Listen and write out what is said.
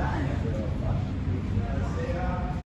diner.